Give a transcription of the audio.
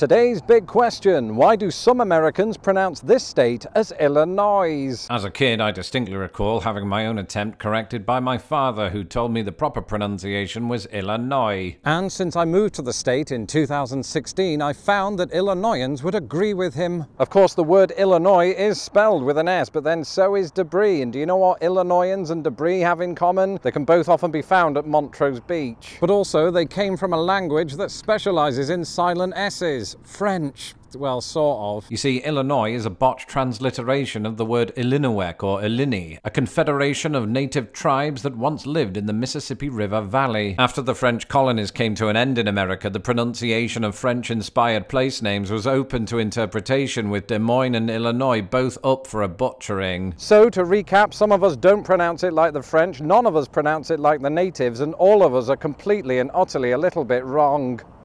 Today's big question why do some Americans pronounce this state as Illinois? As a kid, I distinctly recall having my own attempt corrected by my father, who told me the proper pronunciation was Illinois. And since I moved to the state in 2016, I found that Illinoisans would agree with him. Of course, the word Illinois is spelled with an S, but then so is debris. And do you know what Illinoisans and debris have in common? They can both often be found at Montrose Beach. But also, they came from a language that specializes in silent S's. French. Well, sort of. You see, Illinois is a botched transliteration of the word Illiniwek or Illini, a confederation of native tribes that once lived in the Mississippi River Valley. After the French colonies came to an end in America, the pronunciation of French-inspired place names was open to interpretation, with Des Moines and Illinois both up for a butchering. So, to recap, some of us don't pronounce it like the French, none of us pronounce it like the natives, and all of us are completely and utterly a little bit wrong.